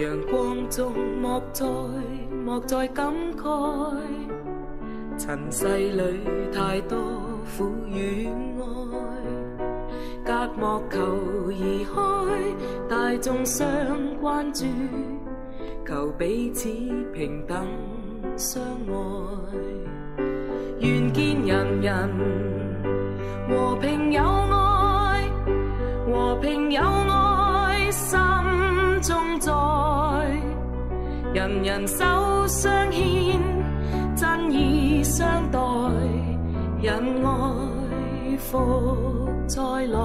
阳光中莫再莫再感慨，尘世里太多苦与爱，隔膜求移开，大众相关注，求彼此平等相爱，愿见人人和平人人手相牵，真意相待，忍爱福再来，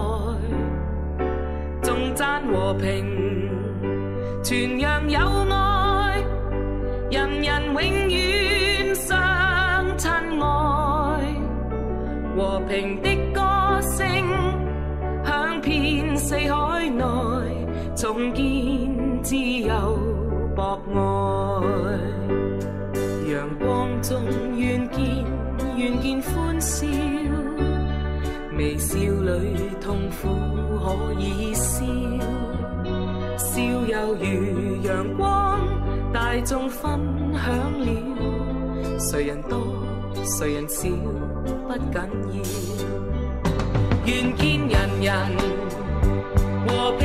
颂赞和平，传扬友爱，人人永远相亲爱，和平的歌声响遍四海内，重建自由。博爱。阳光中愿见愿见欢笑，微笑里痛苦可以消，笑又如阳光，大众分享了，谁人多谁人少不紧要，愿见人人和平